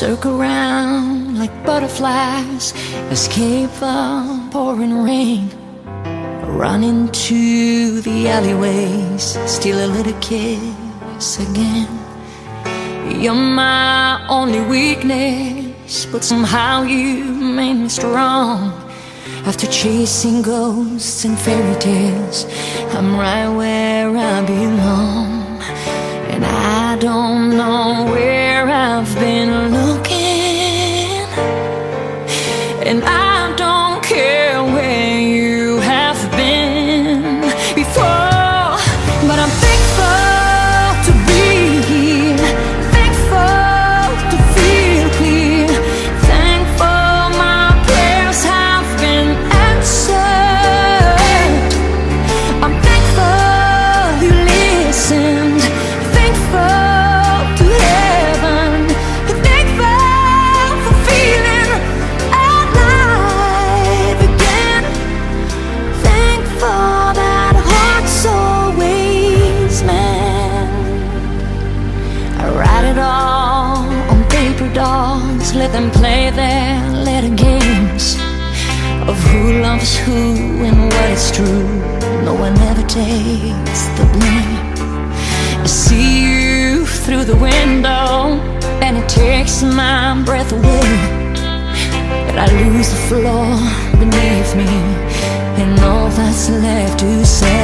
Circle round like butterflies, escape the pouring rain. Run into the alleyways, steal a little kiss again. You're my only weakness, but somehow you made me strong. After chasing ghosts and fairy tales, I'm right where I belong. And I let them play their little games of who loves who and what is true. No one ever takes the blame. I see you through the window, and it takes my breath away. But I lose the floor beneath me, and all that's left to say